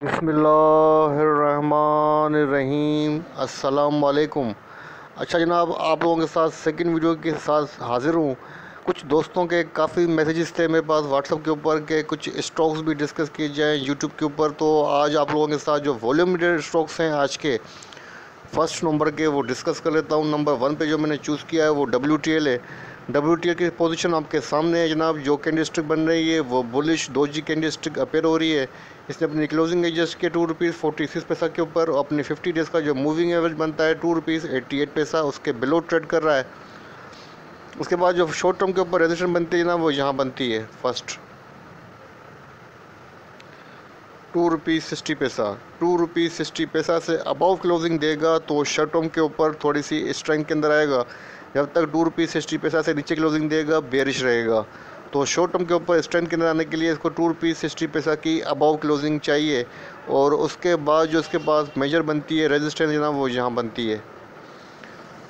बसमीम असलकुम अच्छा जनाब, आप लोगों के साथ सेकंड वीडियो के साथ हाज़िर हूँ। कुछ दोस्तों के काफ़ी मैसेजेस थे मेरे पास व्हाट्सअप के ऊपर के, कुछ स्टॉक्स भी डिस्कस किए जाएँ यूट्यूब के ऊपर। तो आज आप लोगों के साथ जो वॉल्यूम स्टॉक्स हैं आज के फ़र्स्ट नंबर के, वो डिस्कस कर लेता हूँ। नंबर वन पे जो मैंने चूज़ किया है, वो डब्ल्यू है। डब्ल्यू की पोजीशन आपके सामने है जनाब। जो कैंडी बन रही है, वो बुलिश दो जी कैंडी अपेयर हो रही है। इसने अपनी क्लोजिंग एजेस के टू रुपीज़ फोर्टी सिक्स पैसा के ऊपर अपनी फिफ्टी डेज़ का जो मूविंग एवरेज बनता है टू रुपीज़ एट्टी एट पैसा उसके बिलो ट्रेड कर रहा है। उसके बाद जो शॉर्ट टर्म के ऊपर रेजिस्टेंस बनती है ना, वो यहाँ बनती है फ़र्स्ट टू रुपीज़ सिक्सटी पैसा। टू रुपीज़ सिक्सटी पैसा से अबाव क्लोजिंग देगा तो शर्ट टर्म के ऊपर थोड़ी सी स्ट्रेंथ के अंदर आएगा। जब तक टू रुपीज़ सिक्सटी पैसा से नीचे क्लोजिंग देगा बेरिश रहेगा। तो शॉर्ट टर्म के ऊपर स्ट्रेंथ के अंदर आने के लिए इसको टू रुपीज़ सिक्सटी पैसा की अबाउ क्लोजिंग चाहिए। और उसके बाद जो इसके पास मेजर बनती है रेजिस्टेंस जनाब वो यहाँ बनती है।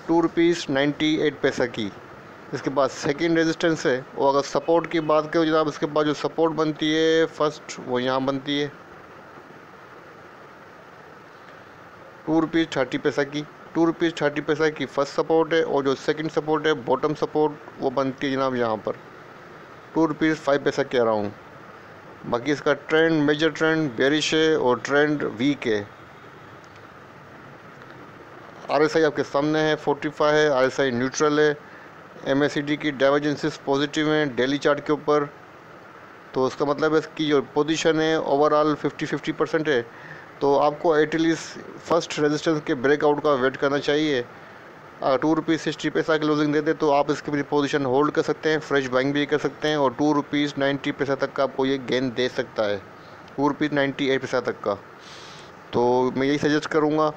टू रुपीज़ नाइन्टी एट पैसा की। इसके बाद सेकेंड रेजिस्टेंस है। और अगर सपोर्ट की बात करें जनाब, इसके बाद जो सपोर्ट बनती है फ़र्स्ट वो यहाँ बनती है। टू रुपीज़ थर्टी पैसा की। टू रुपीज़ थर्टी पैसा की फ़र्स्ट सपोर्ट है और जो सेकंड सपोर्ट है बॉटम सपोर्ट वो बनती है जनाब यहाँ पर। टू रुपीज़ फाइव पैसा कह रहा हूँ। बाकी इसका ट्रेंड मेजर ट्रेंड बेरिश है और ट्रेंड वीक है। आर एस आई आपके सामने है फोर्टी फाइव है आर एस आई न्यूट्रल है। एम एस सी डी की डाइवर्जेंसिस पॉजिटिव हैं डेली चार्ट के ऊपर। तो उसका मतलब है इसकी जो पोजीशन है ओवरऑल फिफ्टी फिफ्टी परसेंट है। तो आपको एटलीस्ट फ़र्स्ट रेजिस्टेंस के ब्रेकआउट का वेट करना चाहिए। टू रुपीज़ सिक्सटी पैसा की लूजिंग दे दे तो आप इसकी भी पोजीशन होल्ड कर सकते हैं फ्रेश बाइंग भी कर सकते हैं और टू रुपीज़ नाइन्टी पैसा तक का आपको ये गेंद दे सकता है। टू रुपीज़ नाइन्टी एट पैसा तक का। तो मैं यही सजेस्ट करूँगा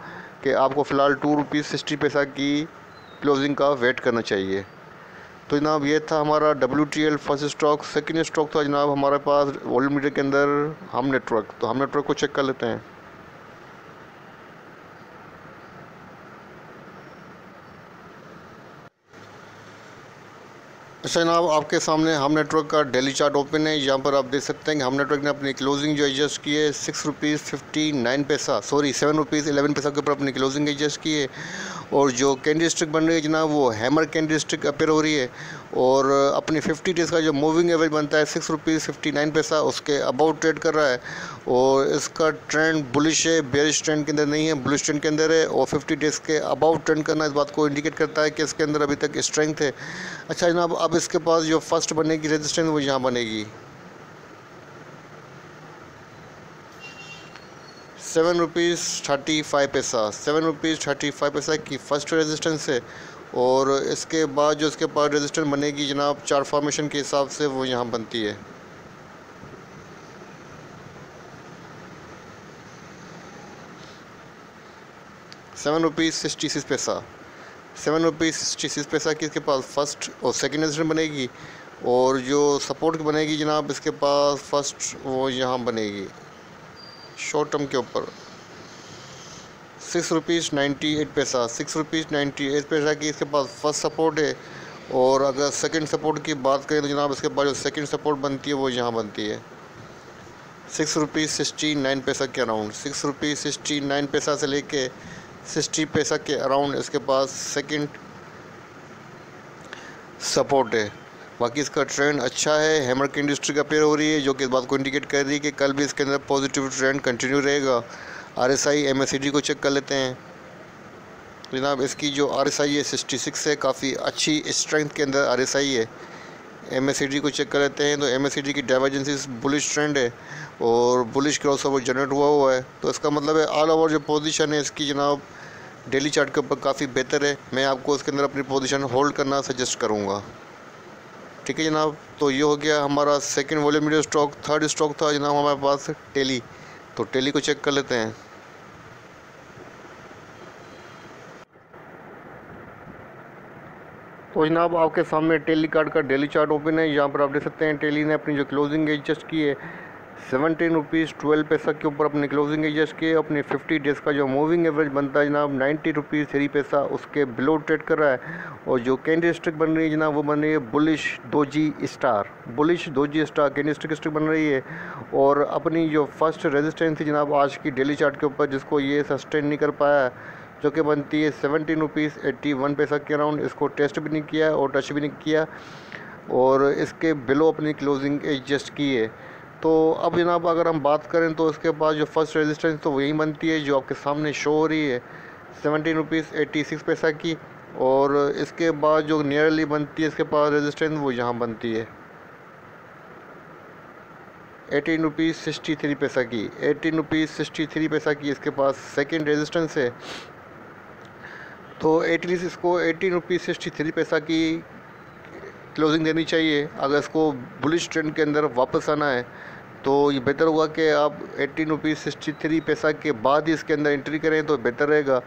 कि आपको फ़िलहाल टू रुपीज़ सिक्सटी पैसा की क्लोजिंग का वेट करना चाहिए। तो जनाब, ये था हमारा W T L first stock second stock था जनाब, हमारे पास वॉल्यूम मीटर के अंदर हम नेटवर्क तो हम नेटवर्क को चेक कर लेते हैं। अच्छा जनाब, आपके सामने हम नेटवर्क का डेली चार्ट ओपन है। यहाँ पर आप देख सकते हैं कि हम नेटवर्क ने अपनी क्लोजिंग जो एडजस्ट की है six rupees fifty nine paisa sorry seven rupees eleven paisa के ऊपर अपनी क्लोजिंग एडजस्ट की है। और जो कैंडी स्टिक बन रही है जनाब, वो हैमर कैंडी स्टिक अपेयर हो रही है। और अपनी फिफ्टी डेज़ का जो मूविंग एवरेज बनता है सिक्स रुपीज़ फिफ्टी नाइन पैसा उसके अबाउट ट्रेड कर रहा है। और इसका ट्रेंड बुलिश है बेरिश ट्रेंड के अंदर नहीं है बुलिश ट्रेंड के अंदर है। और फिफ्टी डेज़ के अबाउट ट्रेंड करना इस बात को इंडिकेट करता है कि इसके अंदर अभी तक स्ट्रेंथ है। अच्छा जनाब, अब इसके पास जो फ़र्स्ट बनेगी रेजिस्टेंस वो यहाँ बनेगी। सेवन रुपीज़ थर्टी फाइव पैसा सेवन रुपीज़ थर्टी फाइव पैसा की फ़र्स्ट रेजिस्टेंस है। और इसके बाद जो इसके पास रेजिस्टेंस बनेगी जनाब, चार फॉर्मेशन के हिसाब से वो यहाँ बनती है। सेवन रुपीज़ सिक्सटी सिक्स पैसा सेवन रुपीज़ सिक्सटी सिक्स पैसा की इसके पास फ़र्स्ट और सेकेंड रेजिस्टेंस बनेगी और जो सपोर्ट बनेगी जनाब, इसके पास फ़र्स्ट वो यहाँ बनेगी शॉर्ट टर्म के ऊपर। सिक्स रुपीज़ नाइन्टी एट पैसा सिक्स रुपीज़ नाइन्टी एट पैसा की इसके पास फ़र्स्ट सपोर्ट है और अगर सेकंड सपोर्ट की बात करें तो जनाब, इसके पास जो सेकंड सपोर्ट बनती है वो यहाँ बनती है। सिक्स रुपीज़ सिक्सटी नाइन पैसा के around six rupees sixty nine पैसा से लेके सिक्सटी पैसा के अराउंड इसके पास सेकंड सपोर्ट है। बाकी इसका ट्रेंड अच्छा है हैमर की इंडस्ट्री का पेयर हो रही है, जो कि इस बात को इंडिकेट कर रही है कि कल भी इसके अंदर पॉजिटिव ट्रेंड कंटिन्यू रहेगा। R S I M S C D को चेक कर लेते हैं। जनाब, इसकी जो आर एस आई है सिक्सटी सिक्स है, काफ़ी अच्छी स्ट्रेंथ के अंदर आर एस आई है। एम एस सी डी को चेक कर लेते हैं तो एम एस सी डी की डाइवर्जेंसी बुलिश ट्रेंड है और बुलिश क्रॉस ओवर जनरेट हुआ हुआ है। तो इसका मतलब है ऑल ओवर जो पोजीशन है, इसकी जनाब डेली चार्ट के ऊपर काफ़ी बेहतर है। मैं आपको उसके अंदर अपनी पोजीशन होल्ड करना सजेस्ट करूँगा। ठीक है जनाब? तो ये हो गया हमारा second volume media stock third stock था जनाब हमारे पास टेली तो टेली को चेक कर लेते हैं। तो जनाब, आपके सामने टेली कार्ड का डेली चार्ट ओपन है। यहाँ पर आप देख सकते हैं टेली ने अपनी जो क्लोजिंग एडजस्ट की है सेवनटीन रुपीज़ ट्वेल्व पैसा के ऊपर अपने क्लोजिंग एडजस्ट किए अपने फिफ्टी डेज़ का जो मूविंग एवरेज बनता है जनाब नाइन्टी रुपीज़ थ्री पैसा उसके बिलो ट्रेड कर रहा है। और जो कैंडी स्टिक बन रही है जनाब, वो बन रही है बुलिश दो जी star bullish doji star candlestick stick बन रही है। और अपनी जो फ़र्स्ट रेजिस्टेंस थी जनाब आज की डेली चार्ट के ऊपर, जिसको ये सस्टेन नहीं कर पाया, जो कि बनती है सेवनटीन रुपीज़ एट्टी वन पैसा के अराउंड इसको टेस्ट भी नहीं किया और टच भी नहीं किया। और इसके बिलो अपनी क्लोजिंग एडजस्ट की है। तो अब जनाब अगर हम बात करें तो इसके पास जो फ़र्स्ट रेजिस्टेंस तो वही बनती है, जो आपके सामने शो हो रही है सेवनटीन रुपीज़ एटी सिक्स पैसा की और इसके बाद जो नियरली बनती है, इसके पास रेजिस्टेंस वो यहाँ बनती है। एटीन रुपीज़ सिक्सटी थ्री पैसा की एटीन रुपीज़ सिक्सटी थ्री पैसा की इसके पास सेकेंड रेजिस्टेंस है। तो एटलीस्ट इसको एटीन रुपीज़ सिक्सटी थ्री पैसा की क्लोजिंग देनी चाहिए। अगर इसको बुलिश ट्रेंड के अंदर वापस आना है तो ये बेहतर होगा कि आप एट्टीन रुपीज़ सिक्सटी थ्री पैसा के बाद ही इसके अंदर एंट्री करें तो बेहतर रहेगा।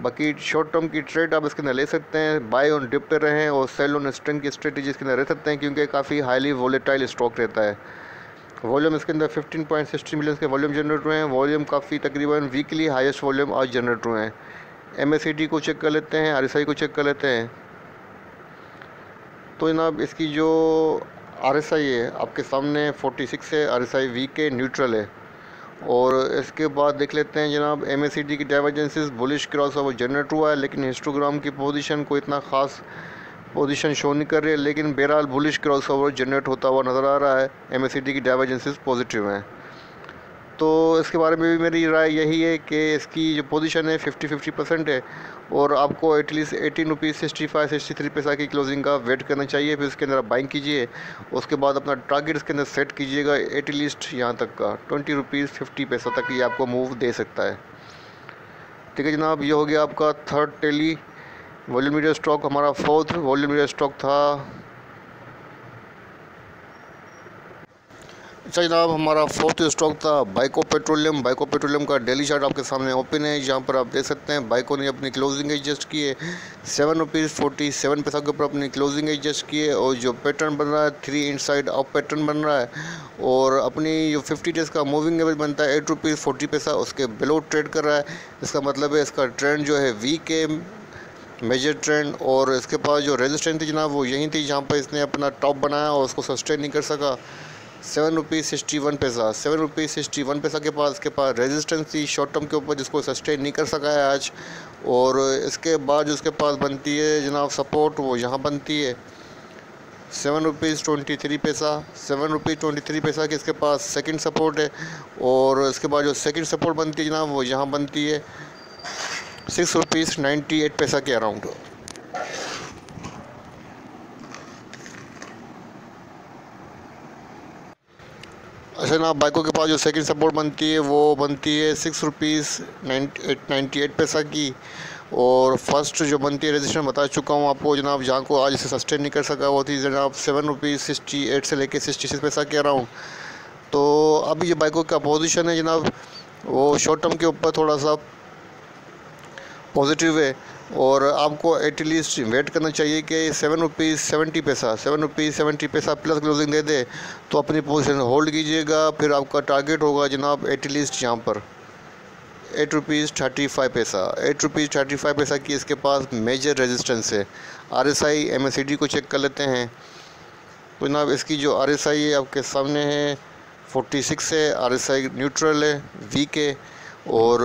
बाकी शॉर्ट टर्म की ट्रेड आप इसके अंदर ले सकते हैं बाय ऑन डिप पे रहें और सेल ऑन स्ट्रेंथ की स्ट्रेटेजी इसके अंदर रह सकते हैं, क्योंकि काफ़ी हाईली वॉलेटाइल स्टॉक रहता है। वॉल्यूम इसके अंदर फिफ्टीन पॉइंट सिक्सटी मिलियन के वॉल्यूम जनरेट हुए हैं। वॉल्यूम काफ़ी तकरीबन वीकली हाईएस्ट वॉल्यूम आज जनरेट हुए हैं। एम को चेक कर लेते हैं आरएसआई को चेक कर लेते हैं। तो जनाब इसकी जो आर एस आई है, आपके सामने 46 है आर एस आई वी के न्यूट्रल है। और इसके बाद देख लेते हैं जनाब एम एस सी डी की divergences bullish crossover generate हुआ है, लेकिन हिस्टोग्राम की पोजीशन को इतना ख़ास पोजीशन शो नहीं कर रही है, लेकिन बहरहाल बुलिश क्रॉस ओवर जनरेट होता हुआ नज़र आ रहा है। एम एस सी डी की डाइवर्जेंसिस पॉजिटिव हैं। तो इसके बारे में भी मेरी राय यही है कि इसकी जो पोजीशन है फिफ्टी फिफ्टी परसेंट है और आपको at least eighteen rupees sixty five sixty three पैसा की क्लोजिंग का वेट करना चाहिए। फिर उसके अंदर आप बाइंग कीजिए, उसके बाद अपना टारगेट इसके अंदर सेट कीजिएगा एटलीस्ट यहाँ तक का। ट्वेंटी रुपीज़ फिफ्टी पैसा तक ये आपको मूव दे सकता है। ठीक है जनाब, ये हो गया आपका third Tele volume media stock हमारा फोर्थ वॉल्यूम मीडिया स्टॉक था। अच्छा जनाब हमारा फोर्थ स्टॉक था बाइको पेट्रोलियम बाइको पेट्रोलियम का डेली चार्ट आपके सामने ओपन है, जहाँ पर आप देख सकते हैं बाइको ने अपनी क्लोजिंग एडजस्ट की है सेवन रुपीज़ फोर्टी सेवन पैसा के ऊपर अपनी क्लोजिंग एडजस्ट की है और जो पैटर्न बन रहा है three inside out pattern बन रहा है, और अपनी जो फिफ्टी डेज़ का मूविंग एवरेज बनता है एट रुपीज़ फोर्टी पैसा, उसके बिलो ट्रेड कर रहा है। इसका मतलब है, इसका ट्रेंड जो है वीक है मेजर ट्रेंड और इसके पास जो रेजिस्टेंस थी जनाब, वो यहीं थी जहाँ पर इसने अपना टॉप बनाया और उसको सस्टेन नहीं कर सका। सेवन रुपीज़ सिक्सटी वन पैसा, सेवन रुपीज़ सिक्सटी वन पैसा के पास इसके पास रेजिस्टेंस थी शॉर्ट टर्म के ऊपर जिसको सस्टेन नहीं कर सका है आज, और इसके बाद जो उसके पास बनती है जनाब सपोर्ट वो यहाँ बनती है। सेवन रुपीज़ ट्वेंटी थ्री पैसा, सेवन रुपीज़ ट्वेंटी थ्री पैसा के इसके पास सेकंड सपोर्ट है, और इसके बाद जो सेकंड सपोर्ट बनती है जनाब, वो यहाँ बनती है। Six rupees ninety eight paisa के अराउंड अच्छा ना, बाइकों के पास जो सेकंड सपोर्ट बनती है, वो बनती है सिक्स रुपीज़ नाइन्टी एट पैसा की। और फ़र्स्ट जो बनती है रजिस्ट्रेशन बता चुका हूँ आपको जनाब, जहाँ को आज इसे सस्टेन नहीं कर सका वो थी जनाब सेवन रुपीज़ सिक्सटी एट से लेके सिक्सटी सिक्स पैसा के अराउंड तो अभी जो बाइकों का पोजीशन है जनाब, वो शॉर्ट टर्म के ऊपर थोड़ा सा पॉजिटिव है। और आपको एटलीस्ट वेट करना चाहिए कि seven rupees seventy paisa seven rupees seventy paisa plus closing दे दे तो अपनी पोजीशन होल्ड कीजिएगा, फिर आपका टारगेट होगा जनाब एटलीस्ट यहाँ पर। एट रुपीज़ थर्टी फाइव पैसा एट रुपीज़ थर्टी फाइव पैसा की इसके पास मेजर रेजिस्टेंस है। R S I M S C D को चेक कर लेते हैं। तो जनाब इसकी जो आर एस आई है आपके सामने है फोर्टी सिक्स है आर एस आई न्यूट्रल है वीक है और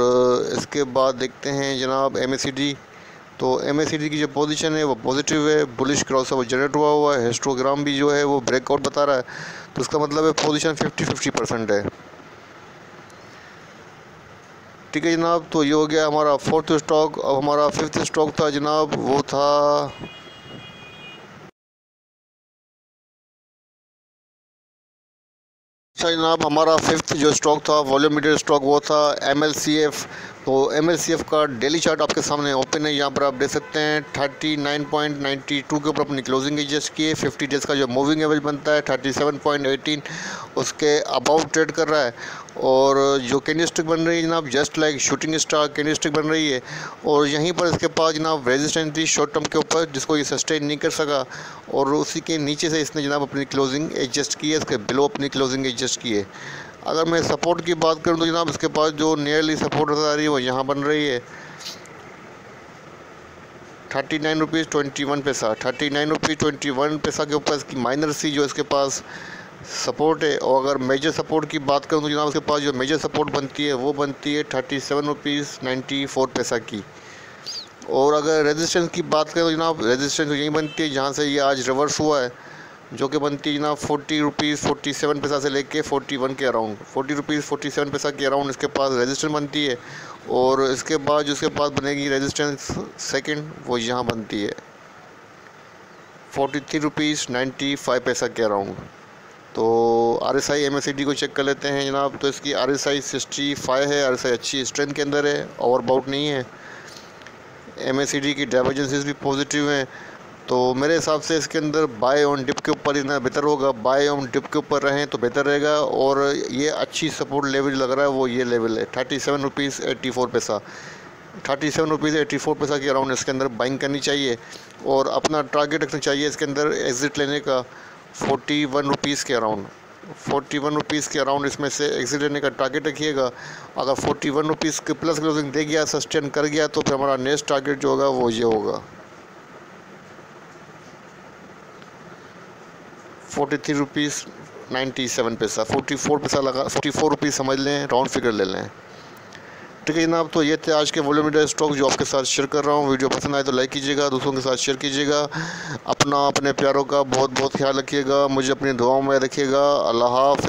इसके बाद देखते हैं जनाब एम एस सी डी तो एमएसीडी की जो पोजीशन है, वो पॉजिटिव है बुलिश क्रॉस है वो जनरेट हुआ हुआ है हिस्टोग्राम भी जो है वो ब्रेकआउट बता रहा है तो इसका मतलब है पोजीशन 50 50 परसेंट है। ठीक है जनाब तो ये हो गया हमारा फोर्थ स्टॉक अब हमारा फिफ्थ स्टॉक था जनाब, वो था अच्छा जनाब, हमारा फिफ्थ जो स्टॉक था वॉल्यूम मीटर स्टॉक वो था एम एल सी एफ़ तो एम एल सी एफ़ का डेली चार्ट आपके सामने ओपन है, यहाँ पर आप देख सकते हैं thirty nine point ninety two के ऊपर अपनी क्लोजिंग एडजस्ट किए फिफ्टी डेज़ का जो मूविंग एवरेज बनता है थर्टी सेवन पॉइंट एटीन उसके अबाउट ट्रेड कर रहा है। और जो कैनिस्टिक बन रही है जनाब just like shooting star candlestick बन रही है, और यहीं पर इसके पास जनाब रेजिस्टेंस थी शॉर्ट टर्म के ऊपर, जिसको ये सस्टेन नहीं कर सका, और उसी के नीचे से इसने जनाब अपनी क्लोजिंग एडजस्ट की है, इसके बिलो अपनी क्लोजिंग एडजस्ट की है। अगर मैं सपोर्ट की बात करूँ तो जनाब, इसके पास जो नियरली सपोर्ट नज़र आ रही है, वो यहाँ बन रही है। Thirty nine rupees twenty one पैसा, thirty nine rupees twenty one पैसा के ऊपर इसकी माइनर सी जो इसके पास सपोर्ट है, और अगर मेजर सपोर्ट की बात करूँ तो जनाब उसके पास जो मेजर सपोर्ट बनती है, वो बनती है thirty seven rupees ninety four पैसा की। और अगर रेजिस्टेंस की बात करें तो जनाब रेजिस्टेंस यहीं बनती है जहाँ से ये आज रिवर्स हुआ है, जो कि बनती है जनाब फोर्टी रुपीज़ फोर्टी सेवन पैसा से लेके फोर्टी वन के around forty rupees forty seven पैसा के अराउंड इसके पास रेजिस्टेंस बनती है, और इसके बाद जो इसके पास बनेगी रेजिस्टेंस सेकेंड वो यहाँ बनती है। Forty three rupees ninety five पैसा के अराउंड तो R S I M S C D को चेक कर लेते हैं जनाब। तो इसकी R S I sixty five है आर एस आई अच्छी स्ट्रेंथ के अंदर है ओवर बाउट नहीं है। एम एस सी डी की डाइवर्जेंसीज भी पॉजिटिव हैं। तो मेरे हिसाब से इसके अंदर बाय ऑन डिप के ऊपर इतना बेहतर होगा। बाय ऑन डिप के ऊपर रहें तो बेहतर रहेगा, और ये अच्छी सपोर्ट लेवल लग रहा है, वो ये लेवल है। Thirty seven rupees eighty four पैसा thirty seven rupees eighty four पैसा के अराउंड इसके अंदर बाइंग करनी चाहिए, और अपना टारगेट रखना चाहिए इसके अंदर एग्ज़िट लेने का। फोर्टी वन रुपीज़ के अराउंड फोर्टी वन रुपीज़ के अराउंड इसमें से एग्ज़िट लेने का टारगेट रखिएगा। अगर फोर्टी वन रुपीज़ के प्लस क्लोजिंग दे गया सस्टेन कर गया तो फिर हमारा नेक्स्ट टारगेट जो होगा, वो ये होगा। Forty three rupees ninety seven पैसा। फोर्टी फोर पैसा लगा फोर्टी फोर रुपीज़ समझ लें राउंड फिगर ले लें। ठीक है जनाब तो ये थे आज के वॉल्यूमीटर स्टॉक जो आपके साथ शेयर कर रहा हूँ। वीडियो पसंद आए तो लाइक कीजिएगा, दूसरों के साथ शेयर कीजिएगा। अपना, अपने प्यारों का बहुत बहुत ख्याल रखिएगा। मुझे अपनी दुआओं में रखिएगा। अल्लाह हाफ़